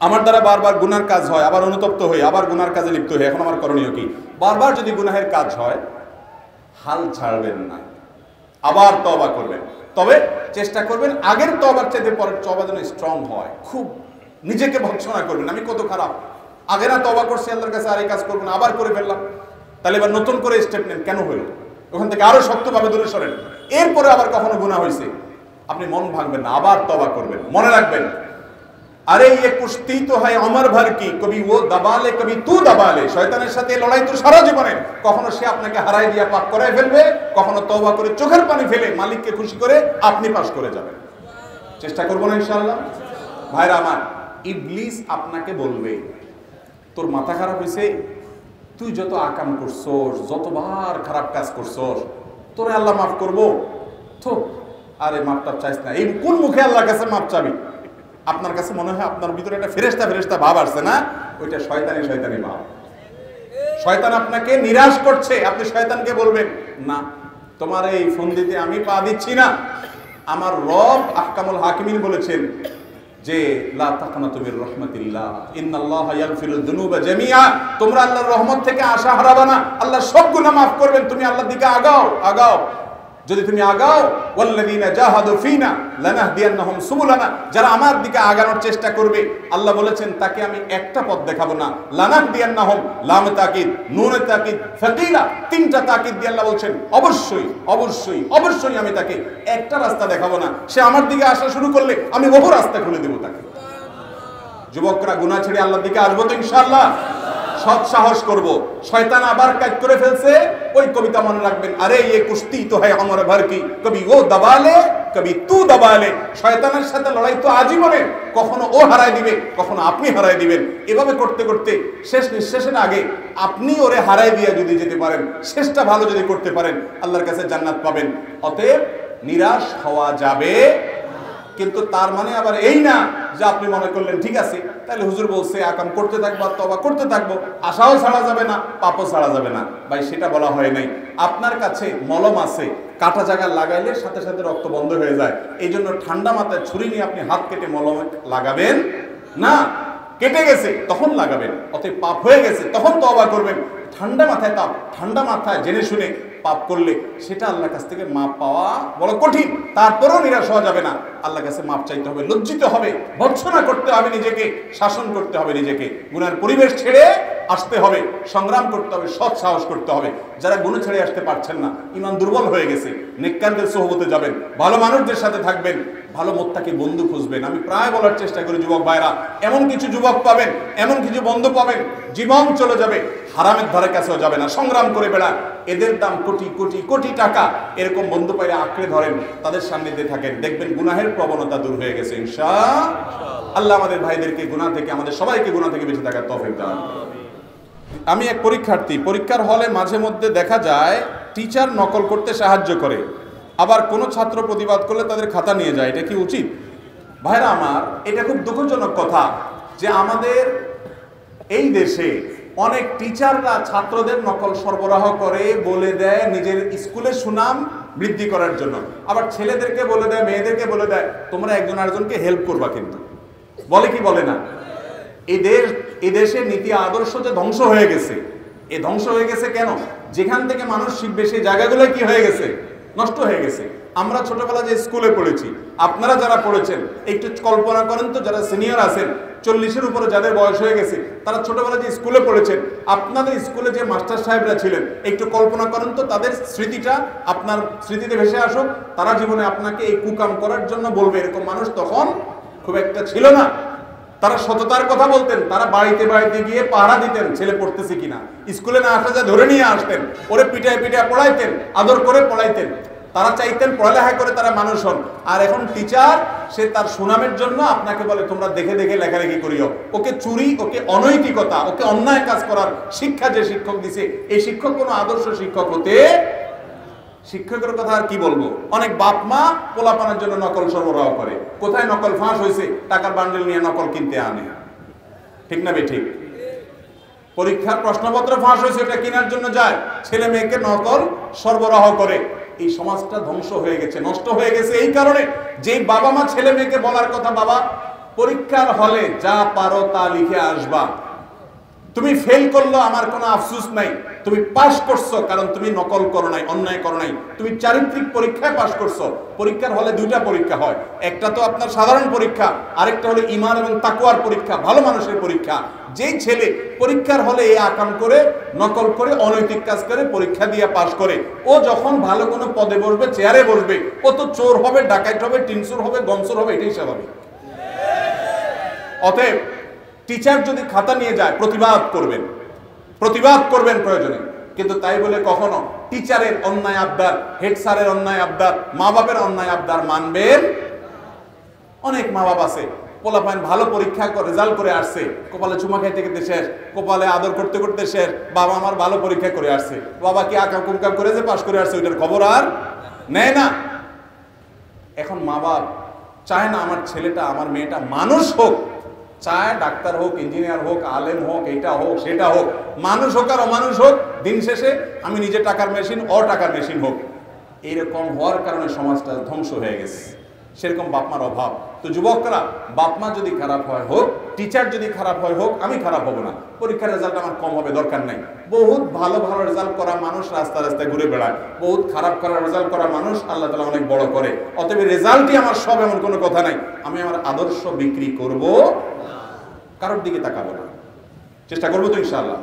আমার দ্বারা বারবার গুনার কাজ হয়, আবার অনুতপ্ত হই, আবার গুনার কাজে লিপ্ত হই, এখন আমার করণীয় কি? বারবার যদি গুনাহের কাজ হয়, হাল ছাড়বেন না। আবার তবা করবেন। তবে চেষ্টা করবেন আগের তবার চাইতে পরের তবা যেন স্ট্রং হয়। খুব নিজেকে ভৎসনা করবেন। আমি কত খারাপ। আগে না তবা করছি, আল্লাহর কাছে আর এই কাজ করবেন আবার করে ফেললাম। তাহলে এবার নতুন করে স্টেপ নেন, কেন হইল ওখান থেকে আরও শক্তভাবে দূরে সরেন। এরপরে আবার কখনো গুণা হয়েছে আপনি মন ভাঙবেন না, আবার তবা করবেন। মনে রাখবেন আরে ये কুস্তি তো হয় অমর ভর কি? কবি ও দাবালে, কবি তু দাবালে। শয়তানের সাথে লড়াই তো সারা জীবনে। কখনো সে আপনাকে হারাই দিয়া পাক করাই ফেলবে, কখনো তওবা করে চোখের পানি ফেলে মালিককে খুশি করে আপনি পাস করে যাবেন। চেষ্টা করব না ইনশাআল্লাহ? ভাইরা আমার, ইবলিস আপনাকে বলবে, তোর মাথা খারাপ হয়েছে তুই যত আকাম করছস, যতবার খারাপ কাজ করছস, তোরে আল্লাহ মাফ করব? তো আরে মাপ টাপ চাইস না। এই কোন মুখে আল্লাহর কাছে মাপ চাবি? আপনার কাছে মনে হয় আপনার ভিতরে একটা ফেরেস্তা ফেরেস্তা ভাব আসছে না? ওইটা শয়তানি শয়তানি ভাব। শয়তান আপনাকে নিরাশ করছে, আপনি শয়তানকে বলবেন, না, তোমার এই ফন্দিতে আমি পা দিচ্ছি না। আমার রব আহকামুল হাকিমিন বলেছেন যে, লা তাকনাতু মির রাহমাতিল্লাহ, ইন্নাল্লাহা ইয়াগফিরুদ যুনুবা জামিআ। তোমরা আল্লাহর রহমত থেকে আশা হারাবা না। আল্লাহ সব গুনাহ maaf করবেন, তুমি আল্লাহর দিকে আগাও আগাও। যদি তুমি আগাও, ওয়াল্লাযীনা যারা আমার দিকে আগানোর চেষ্টা করবে, আল্লাহ বলেছেন, তাকে আমি একটা পথ দেখাবো না। লানাহ লানাহদিয়ান্নাহুম লাম তাকিদ, নুন তাকিদ ফাকিলা তিনটা তাকিদ দিয়ে আল্লাহ বলছেন, অবশ্যই অবশ্যই অবশ্যই আমি তাকে একটা রাস্তা দেখাবো না। সে আমার দিকে আসা শুরু করলে আমি বহু রাস্তা খুলে দেবো তাকে। যুবকরা গুনাহ ছেড়ে আল্লাহর দিকে আসব তো ইনশাআল্লাহ। সৎ সাহস করব। শয়তান আবার কাজ করে ফেলছে। ওই কবিতা মনে রাখবেন, আরে ये কুস্তি তো হয় আমার ভর কি? কবি ও দবালে, কবি তু দবালে। শয়তানের সাথে লড়াই তো আজীবনে। কখনো ও হারাই দিবে, কখনো আপনি হারাই দিবেন। এভাবে করতে করতে শেষ নিঃশ্বাসের আগে আপনি ওরে হারাই দিয়ে যদি যেতে পারেন, শেষটা ভালো যদি করতে পারেন, আল্লাহর কাছে জান্নাত পাবেন। অতএব নিরাশ হওয়া যাবে। কিন্তু তার মানে আবার এই না যে আপনি মনে করলেন, ঠিক আছে, তাহলে হুজুর বলছে আকাম করতে থাকব আর তবা করতে থাকব, আশাও ছাড়া যাবে না, পাপও ছাড়া যাবে না। ভাই, সেটা বলা হয় নাই। আপনার কাছে মলম আছে, কাটা জায়গা লাগাইলে সাথে সাথে রক্ত বন্ধ হয়ে যায়। এই জন্য ঠান্ডা মাথায় ছুরি নিয়ে আপনি হাত কেটে মলম লাগাবেন না। কেটে গেছে, তখন লাগাবেন। অতএব পাপ হয়ে গেছে, তখন তবা করবেন। ঠান্ডা মাথায় তাপ, ঠান্ডা মাথায় জেনে শুনে পাপ করলে সেটা আল্লাহর কাছ থেকে মাপ পাওয়া বড় কঠিন। তারপরেও নিরাশ হওয়া যাবে না। আল্লাহ কাছে মাপ চাইতে হবে, লজ্জিত হবে ভর্সনা করতে হবে নিজেকে, শাসন করতে হবে নিজেকে। গুনার পরিবেশ ছেড়ে আসতে হবে, সংগ্রাম করতে হবে, সৎ সাহস করতে হবে। যারা গুণ ছেড়ে আসতে পারছেন না, ইমান দুর্বল হয়ে গেছে নেককারদের সোহবতে যাবেন, ভালো মানুষদের সাথে থাকবেন, ভালো মোত্তাকে বন্ধু খুঁজবেন। আমি প্রায় বলার চেষ্টা করি, যুবক ভাইরা, এমন কিছু যুবক পাবেন, এমন কিছু বন্ধু পাবেন, জীবন চলে যাবে, হারামের ধারে কাছেও যাবে না, সংগ্রাম করে বেড়ান। এদের দাম কোটি কোটি কোটি টাকা, এরকম বন্ধু পাইলে আঁকড়ে ধরেন, তাদের সামনে দিয়ে থাকেন। দেখবেন গুনাহের প্রবণতা দূর হয়ে গেছে ইনশা আল্লাহ আমাদের ভাইদেরকে গুনাহ থেকে, আমাদের সবাইকে গুনাহ থেকে বেঁচে থাকার তফিক দান। আমি এক পরীক্ষার্থী, পরীক্ষার হলে মাঝে মধ্যে দেখা যায় টিচার নকল করতে সাহায্য করে। আবার কোনো ছাত্র প্রতিবাদ করলে তাদের খাতা নিয়ে যায়, এটা কি উচিত? ভাইরা আমার, এটা খুব দুঃখজনক কথা যে আমাদের এই দেশে অনেক টিচাররা ছাত্রদের নকল সরবরাহ করে, বলে দেয় নিজের স্কুলের সুনাম বৃদ্ধি করার জন্য। আবার ছেলেদেরকে বলে দেয়, মেয়েদেরকে বলে দেয়, তোমরা একজন আরেকজনকে হেল্প করবা কিন্তু। বলে কি বলে না? এই দেশ এই দেশের নীতি আদর্শ যে ধ্বংস হয়ে গেছে, এ ধ্বংস হয়ে গেছে কেন? যেখান থেকে মানুষ শিখবে, সেই জায়গাগুলো কি হয়ে গেছে? নষ্ট হয়ে গেছে। আমরা ছোটবেলা যে স্কুলে পড়েছি, আপনারা যারা পড়েছেন, একটু কল্পনা করেন তো, যারা সিনিয়র আছেন, চল্লিশের উপরে যাদের বয়স হয়ে গেছে, তারা ছোটবেলা যে স্কুলে পড়েছেন, আপনাদের স্কুলে যে মাস্টার সাহেবরা ছিলেন, একটু কল্পনা করেন তো, তাদের স্মৃতিটা আপনার স্মৃতিতে ভেসে আসুক, তারা জীবনে আপনাকে এই কুকাম করার জন্য বলবে, এরকম মানুষ তখন খুব একটা ছিল না। তারা সততার কথা বলতেন, তারা বাড়িতে বাড়িতে গিয়ে পাহারা দিতেন, ছেলে পড়তেছে কিনা। স্কুলে না আসা যা ধরে নিয়ে আসতেন, ওরে পিটায় পিটায় পড়াইতেন, আদর করে পড়াইতেন। তারা চাইতেন পড়ালেখা করে তারা মানুষ হন। আর এখন টিচার সে তার সুনামের জন্য আপনাকে বলে, তোমরা দেখে দেখে লেখালেখি করিও। ওকে চুরি, ওকে অনৈতিকতা, ওকে অন্যায় কাজ করার শিক্ষা যে শিক্ষক দিছে, এই শিক্ষক কোনো আদর্শ শিক্ষক হতে শিক্ষকের কথা আর কি বলব? অনেক বাপ মা পোলাপানের জন্য নকল সরবরাহ করে। কোথায় নকল ফাঁস হয়েছে? টাকার বান্ডেল নিয়ে নকল কিনতে আনে। ঠিক না ঠিক পরীক্ষার প্রশ্নপত্র ফাঁস হয়েছে এটা কেনার জন্য যায়। ছেলে মেয়েকে নকল সরবরাহ করে। এই সমাজটা ধ্বংস হয়ে গেছে, নষ্ট হয়ে গেছে এই কারণে যেই বাবা মা ছেলে মেয়েকে বলার কথা বাবা, পরীক্ষার হলে যা পারো তা লিখে আসবা। তুমি ফেল করল, আমার কোনো আফসুস নাই। তুমি পাশ করছ, কারণ তুমি নকল করো নাই, অন্যায় করো নাই। তুমি চারিত্রিক পরীক্ষায় পাশ করছ। পরীক্ষার হলে দুইটা পরীক্ষা হয়। একটা তো আপনার সাধারণ পরীক্ষা, আরেকটা হলো ইমান এবং তাকুয়ার পরীক্ষা, ভালো মানুষের পরীক্ষা। যেই ছেলে পরীক্ষার হলে এই আকাম করে, নকল করে, অনৈতিক কাজ করে, পরীক্ষা দিয়ে পাশ করে, ও যখন ভালো কোনো পদে বসবে, চেয়ারে বসবে, ও তো চোর হবে, ডাকাইট হবে, টিনসুর হবে গমসুর হবে, এটাই স্বাভাবিক। অতএব টিচার যদি খাতা নিয়ে যায়, প্রতিবাদ করবেন। প্রতিবাদ করবেন প্রয়োজনে। কিন্তু তাই বলে কখনো টিচারের অন্যায় আবদার, হেড স্যারের অন্যায় আবদার মা বাপের অন্যায় আবদার মানবেন? অনেক মা বাপ আছে, পোলাপাইন ভালো পরীক্ষা রেজাল্ট করে আসছে, কপালে চুমা খাইতে খেতে শেষ, কপালে আদর করতে করতে শেষ, বাবা আমার ভালো পরীক্ষা করে আসছে। বাবা কি আঁকা কুমকাম করে যে পাশ করে আসছে, ওইটার খবর আর নেয় না। এখন মা বাপ চায় না আমার ছেলেটা, আমার মেয়েটা মানুষ হোক চায় ডাক্তার হোক ইঞ্জিনিয়ার হোক, আলেম হোক, এটা হোক, সেটা হোক, মানুষ হোক আর অমানুষ হোক, দিন শেষে আমি নিজে টাকার মেশিন অ টাকার মেশিন হোক। এরকম হওয়ার কারণে সমাজটা ধ্বংস হয়ে গেছে। সেরকম বাপমার অভাব। তো যুবকরা বাপমা যদি খারাপ হয় হোক টিচার যদি খারাপ হয় হোক, আমি খারাপ হব না। পরীক্ষার রেজাল্ট আমার কম হবে, দরকার নাই। বহুত ভালো ভালো রেজাল্ট করা মানুষ রাস্তা রাস্তায় ঘুরে বেড়ায়। বহুত খারাপ করা রেজাল্ট করা মানুষ আল্লাহ তালা অনেক বড় করে। অতএব রেজাল্টই আমার সব এমন কোনো কথা নাই। আমি আমার আদর্শ বিক্রি করব। কারোর দিকে তাকাবো না। চেষ্টা করব তো ইনশাআল্লাহ।